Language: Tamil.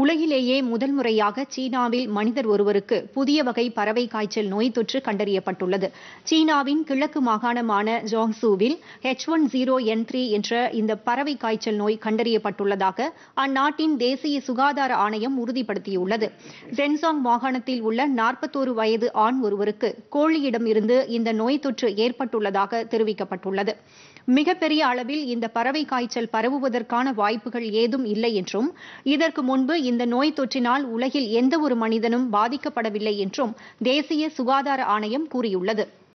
உலகிலேயே முதல் முறையாக சீனாவில் மனிதர் ஒருவருக்கு புதிய வகை பறவை காய்ச்சல் நோய் தொற்று கண்டறியப்பட்டுள்ளது. சீனாவின் கிழக்கு மாகாணமான ஜாங்சூவில் H one zero N three என்ற இந்த பறவை காய்ச்சல் நோய் கண்டறியப்பட்டுள்ளதாக அந்நாட்டின் தேசிய சுகாதார ஆணையம் உறுதிப்படுத்தியுள்ளது. ஜென்சாங் மாகாணத்தில் உள்ள நாற்பத்தோரு வயது ஆண் ஒருவருக்கு கோழியிடம் இருந்து இந்த நோய் தொற்று ஏற்பட்டுள்ளதாக தெரிவிக்கப்பட்டுள்ளது. மிகப்பெரிய அளவில் இந்த பறவை காய்ச்சல் பரவுவதற்கான வாய்ப்புகள் ஏதும் இல்லை என்றும் இதற்கு முன்பு இந்த நோய் தொற்றினால் உலகில் எந்த ஒரு மனிதனும் பாதிக்கப்படவில்லை என்றும் தேசிய சுகாதார ஆணையம் கூறியுள்ளது.